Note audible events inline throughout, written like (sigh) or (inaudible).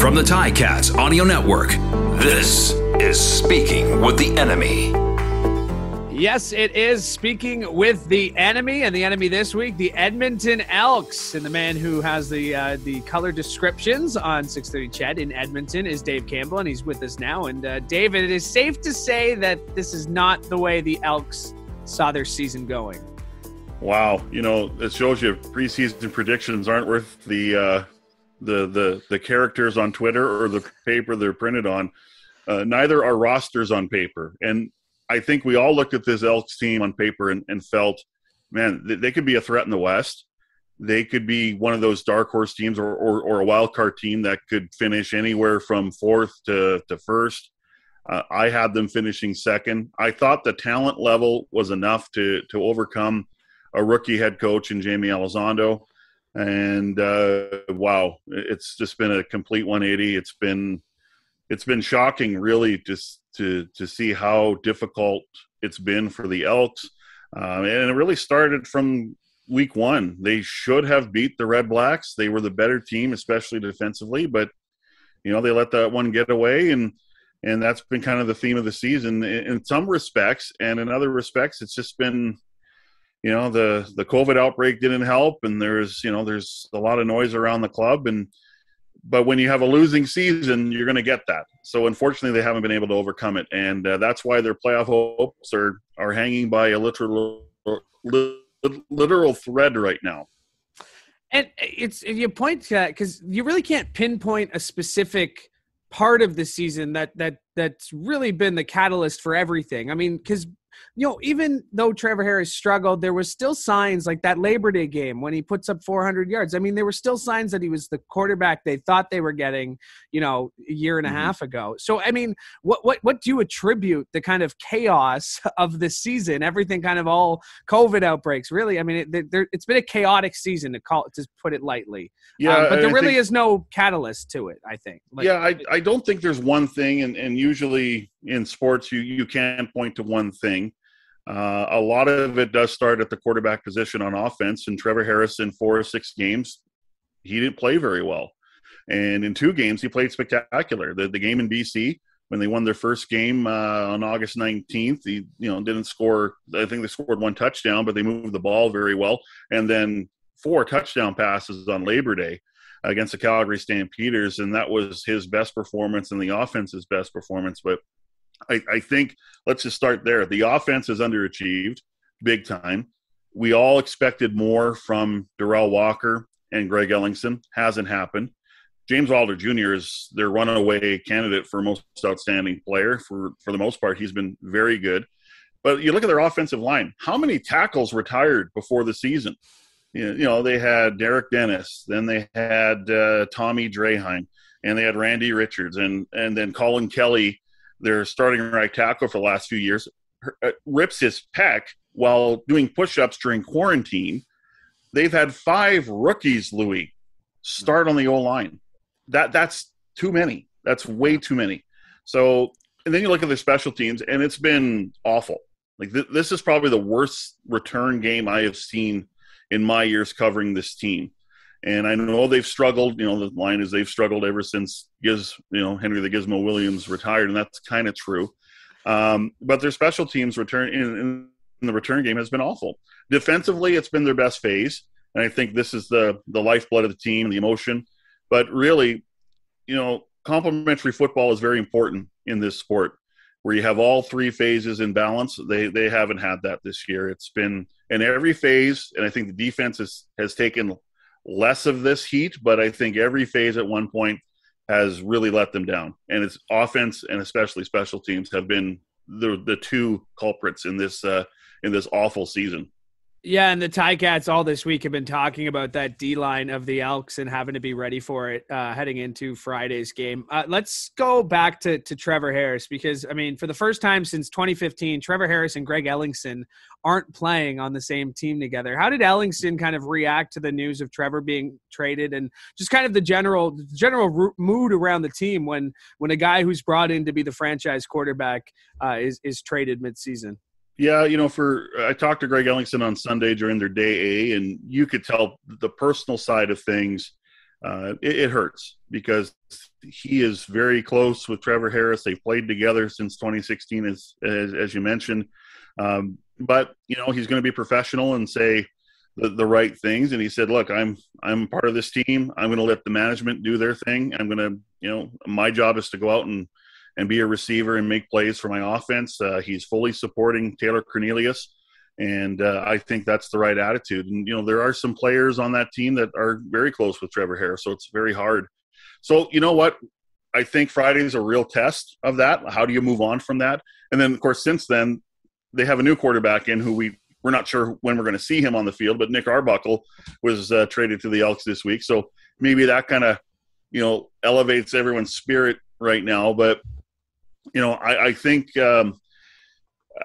From the Ticats Audio Network, this is Speaking with the Enemy. Yes, it is speaking with the enemy, and the enemy this week, the Edmonton Elks, and the man who has the uh, the color descriptions on 6:30 CHED in Edmonton is Dave Campbell, and he's with us now. And uh, David, it is safe to say that this is not the way the Elks saw their season going. Wow, you know it shows you preseason predictions aren't worth the uh, the the the characters on Twitter or the paper they're printed on. Uh, neither are rosters on paper, and I think we all looked at this Elks team on paper and, and felt, man, they, they could be a threat in the West. They could be one of those dark horse teams or, or, or a wild card team that could finish anywhere from fourth to, to first. Uh, I had them finishing second. I thought the talent level was enough to to overcome a rookie head coach in Jaime Elizondo. And uh, wow, it's just been a complete 180. It's been it's been shocking, really, just to to see how difficult it's been for the Elks. Uh, and it really started from week one. They should have beat the Redblacks. They were the better team, especially defensively, but you know they let that one get away, and and that's been kind of the theme of the season in, in some respects, and in other respects, it's just been you know the the COVID outbreak didn't help, and there's you know there's a lot of noise around the club, and but when you have a losing season, you're going to get that. So unfortunately, they haven't been able to overcome it, and uh, that's why their playoff hopes are are hanging by a literal literal thread right now. And it's you point to that because you really can't pinpoint a specific part of the season that that that's really been the catalyst for everything. I mean, because you know, even though Trevor Harris struggled, there was still signs like that Labor Day game when he puts up 400 yards. I mean, there were still signs that he was the quarterback they thought they were getting, you know, a year and a mm-hmm. half ago. So, I mean, what what what do you attribute the kind of chaos (laughs) of this season? Everything kind of all COVID outbreaks. Really, I mean, it, there, it's been a chaotic season to call to put it lightly. Yeah, um, but there I really think, is no catalyst to it. I think. Like, yeah, I I don't think there's one thing, and and usually in sports you you can point to one thing. Uh, a lot of it does start at the quarterback position on offense, and Trevor Harris in four or six games, he didn't play very well. And in two games, he played spectacular. The, the game in BC, when they won their first game uh, on August 19th, he you know didn't score. I think they scored one touchdown, but they moved the ball very well. And then four touchdown passes on Labor Day against the Calgary Stampeders, and that was his best performance and the offense's best performance. But I, I think let's just start there. The offense is underachieved big time. We all expected more from Derel Walker and Greg Ellingson. Hasn't happened. James Wilder Jr. is their runaway candidate for most outstanding player. For for the most part, he's been very good. But you look at their offensive line. How many tackles retired before the season? You know, they had Derek Dennis, then they had uh, Tommy Draheim, and they had Randy Richards, and and then Colin Kelly their starting right tackle for the last few years, uh, rips his pec while doing push-ups during quarantine. They've had five rookies, Louie, start on the O line. That that's too many. That's way too many. So, and then you look at the special teams, and it's been awful. Like th- this is probably the worst return game I have seen in my years covering this team. And I know they've struggled. You know, the line is they've struggled ever since Giz, you know, Henry the Gizmo Williams retired, and that's kind of true. Um, but their special teams return in, in, the return game has been awful. Defensively, it's been their best phase, and I think this is the the lifeblood of the team, the emotion. But really, you know, complementary football is very important in this sport, where you have all three phases in balance. They they haven't had that this year. It's been in every phase, and I think the defense has has taken less of this heat, but I think every phase at one point has really let them down. And it's offense and especially special teams have been the the two culprits in this uh, in this awful season. Yeah, and the Ticats all this week have been talking about that D line of the Elks and having to be ready for it uh, heading into Friday's game. Uh, let's go back to, to Trevor Harris because, I mean, for the first time since 2015, Trevor Harris and Greg Ellingson aren't playing on the same team together. How did Ellingson kind of react to the news of Trevor being traded and just kind of the general general mood around the team when when a guy who's brought in to be the franchise quarterback uh, is is traded midseason? Yeah, you know, for I talked to Greg Ellingson on Sunday during their day A, and you could tell the personal side of things uh, it, it, hurts because he is very close with Trevor Harris. They've played together since 2016, as as, as you mentioned. Um, but you know he's going to be professional and say the, the right things. And he said, "Look, I'm I'm part of this team. I'm going to let the management do their thing. I'm going to, you know, my job is to go out and and be a receiver and make plays for my offense." Uh, he's fully supporting Taylor Cornelius, and uh, I think that's the right attitude. And you know, there are some players on that team that are very close with Trevor Harris, so it's very hard. So you know what? I think Friday is a real test of that. How do you move on from that? And then, of course, since then, they have a new quarterback in who we we're not sure when we're going to see him on the field, but Nick Arbuckle was uh, traded to the Elks this week, so maybe that kind of you know elevates everyone's spirit right now. But you know, I, I think um,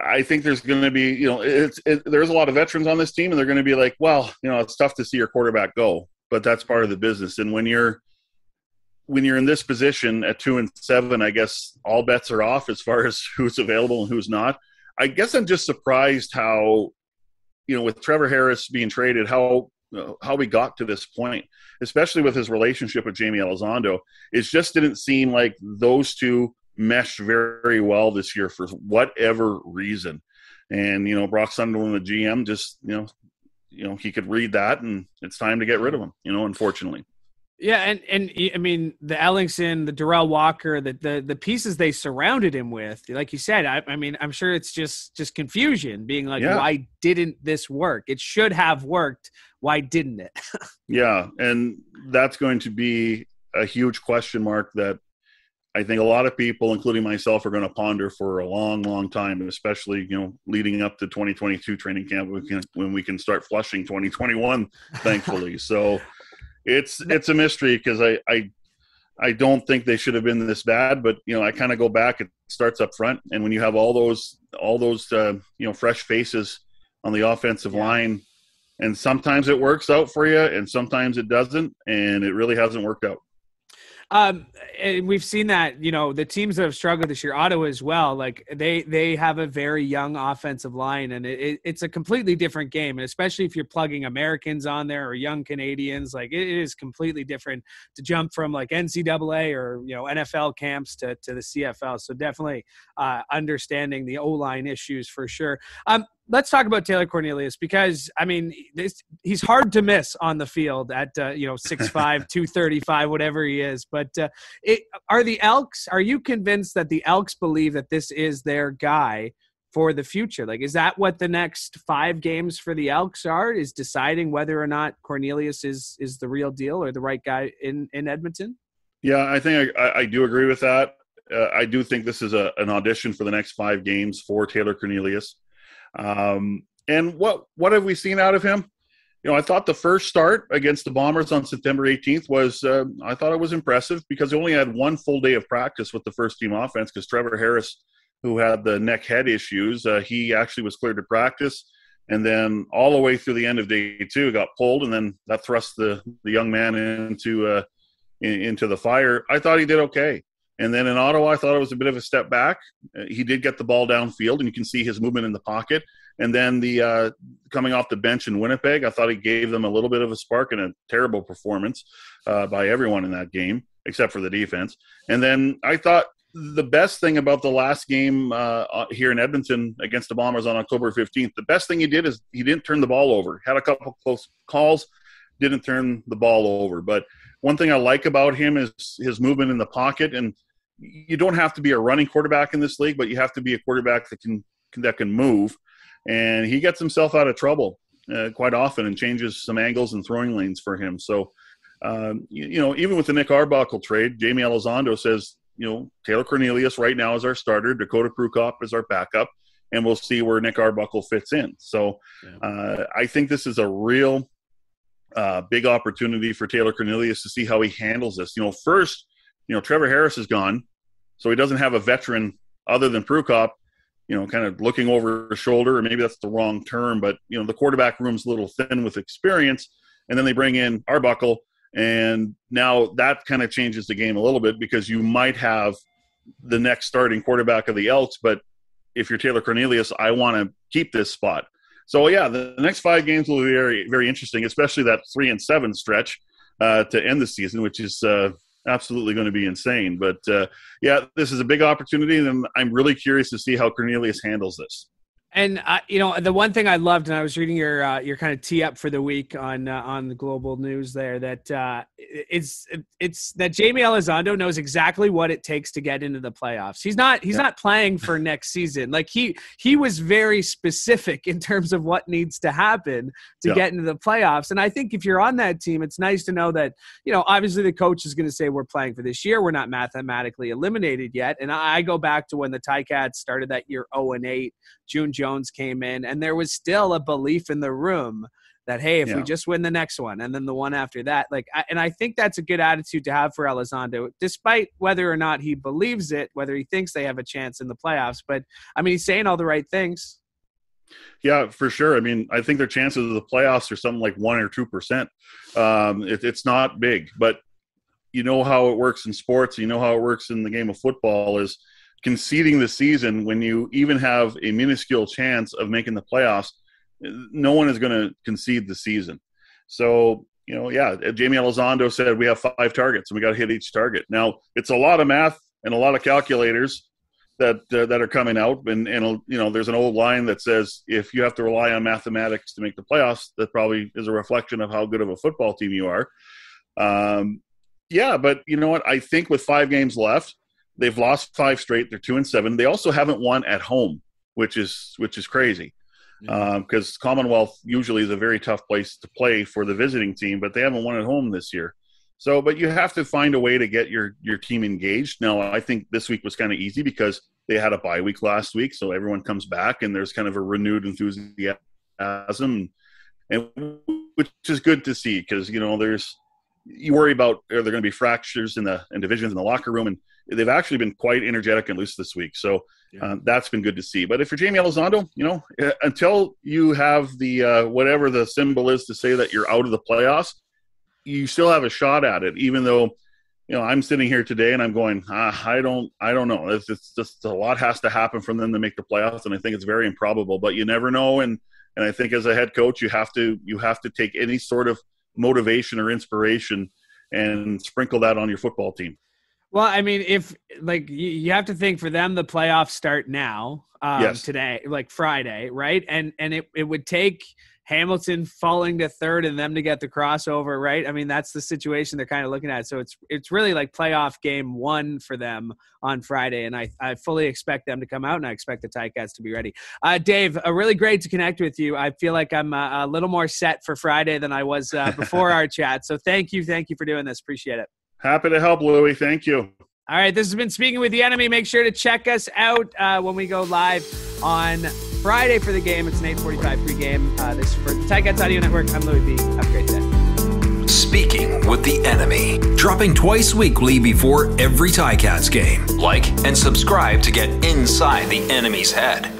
I think there's going to be you know it's it, there's a lot of veterans on this team, and they're going to be like, well, you know, it's tough to see your quarterback go, but that's part of the business. And when you're when you're in this position at two and seven, I guess all bets are off as far (laughs) as who's available and who's not. I guess I'm just surprised how you know, with Trevor Harris being traded, how how we got to this point, especially with his relationship with Jaime Elizondo, it just didn't seem like those two meshed very well this year for whatever reason. And you know, Brock Sunderland, the GM, just you know, you know, he could read that, and it's time to get rid of him. You know, unfortunately. Yeah, and and I mean the Ellingson, the Derel Walker, the the the pieces they surrounded him with, like you said, I, I mean, I'm sure it's just just confusion, being like, yeah. why didn't this work? It should have worked. Why didn't it? (laughs) yeah, and that's going to be a huge question mark that I think a lot of people, including myself, are going to ponder for a long, long time, especially you know leading up to 2022 training camp when we can, when we can start flushing 2021, thankfully. (laughs) so it's it's a mystery because I, I I don't think they should have been this bad, but you know I kind of go back. It starts up front, and when you have all those all those uh, you know fresh faces on the offensive yeah. line, and sometimes it works out for you, and sometimes it doesn't, and it really hasn't worked out. Um, and we've seen that, you know, the teams that have struggled this year, Ottawa as well, like they they have a very young offensive line, and it, it's a completely different game. And especially if you're plugging Americans on there or young Canadians, like it is completely different to jump from like NCAA or you know NFL camps to to the CFL. So definitely uh, understanding the O line issues for sure. Um, let's talk about Taylor Cornelius because I mean this, he's hard to miss on the field at uh, you know 6'5", (laughs) 235, whatever he is. But uh, it, are the Elks? Are you convinced that the Elks believe that this is their guy for the future? Like, is that what the next five games for the Elks are? Is deciding whether or not Cornelius is is the real deal or the right guy in in Edmonton? Yeah, I think I, I do agree with that. Uh, I do think this is a, an audition for the next five games for Taylor Cornelius. Um, and what what have we seen out of him? You know, I thought the first start against the Bombers on September 18th was uh, I thought it was impressive because he only had one full day of practice with the first team offense because Trevor Harris, who had the neck head issues, uh, he actually was cleared to practice. And then all the way through the end of day two, got pulled, and then that thrust the, the young man into uh, in, into the fire. I thought he did okay. And then in Ottawa, I thought it was a bit of a step back. Uh, he did get the ball downfield, and you can see his movement in the pocket. And then the uh, coming off the bench in Winnipeg, I thought he gave them a little bit of a spark and a terrible performance uh, by everyone in that game, except for the defense. And then I thought the best thing about the last game uh, uh here in Edmonton against the Bombers on October 15th, the best thing he did is he didn't turn the ball over. Had a couple close calls, didn't turn the ball over. But one thing I like about him is his movement in the pocket and you don't have to be a running quarterback in this league, but you have to be a quarterback that can that can move. And he gets himself out of trouble uh, quite often and changes some angles and throwing lanes for him. So, um, you, you, know, even with the Nick Arbuckle trade, Jaime Elizondo says, you know, Taylor Cornelius right now is our starter, Dakota Prukop is our backup, and we'll see where Nick Arbuckle fits in. So, uh, I think this is a real uh, big opportunity for Taylor Cornelius to see how he handles this. You know, first you know, Trevor Harris is gone, so he doesn't have a veteran other than Prukop, you know, kind of looking over his shoulder, or maybe that's the wrong term, but you know, the quarterback room's a little thin with experience, and then they bring in Arbuckle, and now that kind of changes the game a little bit because you might have the next starting quarterback of the Elks, but if you're Taylor Cornelius, I want to keep this spot. So yeah, the next five games will be very, very interesting, especially that three and seven stretch uh, to end the season, which is uh, absolutely going to be insane. But uh, yeah, this is a big opportunity, and I'm really curious to see how Cornelius handles this. And uh, you know, the one thing I loved, and I was reading your uh, your kind of tee up for the week on uh, on the global news there that uh, it's it's that Jaime Elizondo knows exactly what it takes to get into the playoffs. He's not he's yeah. not playing for (laughs) next season. Like he he was very specific in terms of what needs to happen to yeah. get into the playoffs. And I think if you're on that team, it's nice to know that you know obviously the coach is going to say we're playing for this year. We're not mathematically eliminated yet. And I go back to when the Ticats started that year 0 and 8. June Jones came in, and there was still a belief in the room that hey, if yeah. we just win the next one and then the one after that, like, I, and I think that's a good attitude to have for Elizondo, despite whether or not he believes it, whether he thinks they have a chance in the playoffs. But I mean, he's saying all the right things. Yeah, for sure. I mean, I think their chances of the playoffs are something like one or two percent. Um, it, it's not big, but you know how it works in sports. You know how it works in the game of football. Is conceding the season when you even have a minuscule chance of making the playoffs, no one is going to concede the season. So, you know, yeah, Jaime Elizondo said we have five targets and we got to hit each target. Now, it's a lot of math and a lot of calculators that uh, that are coming out and and you know there's an old line that says if you have to rely on mathematics to make the playoffs that probably is a reflection of how good of a football team you are um, yeah but you know what i think with five games left They've lost five straight. They're two and seven. They also haven't won at home, which is which is crazy because mm-hmm. um, Commonwealth usually is a very tough place to play for the visiting team, but they haven't won at home this year. So, but you have to find a way to get your your team engaged. Now, I think this week was kind of easy because they had a bye week last week, so everyone comes back and there's kind of a renewed enthusiasm, and which is good to see because you know there's you worry about are there going to be fractures in the in divisions in the locker room and they've actually been quite energetic and loose this week. So yeah. uh, that's been good to see. But if you're Jaime Elizondo, you know, uh, until you have the uh, whatever the symbol is to say that you're out of the playoffs, you still have a shot at it. Even though, you know, I'm sitting here today and I'm going, ah, I don't, I don't know. It's, it's just a lot has to happen for them to make the playoffs, and I think it's very improbable. But you never know, and and I think as a head coach, you have to you have to take any sort of motivation or inspiration and sprinkle that on your football team. Well, I mean, if like you, you have to think for them, the playoffs start now, um, yes. today, like Friday, right? And and it, it would take Hamilton falling to third and them to get the crossover, right? I mean, that's the situation they're kind of looking at. So it's it's really like playoff game one for them on Friday, and I, I fully expect them to come out, and I expect the Ticats to be ready. Uh, Dave, uh, really great to connect with you. I feel like I'm uh, a little more set for Friday than I was uh, before (laughs) our chat. So thank you, thank you for doing this. Appreciate it. Happy to help, Louie. Thank you. All right, this has been Speaking with the Enemy. Make sure to check us out uh, when we go live on Friday for the game. It's an 845 pregame. Uh, this is for the Ticats Audio Network. I'm Louie B. Have a great day. Speaking with the Enemy. Dropping twice weekly before every Ticats game. Like and subscribe to get inside the enemy's head.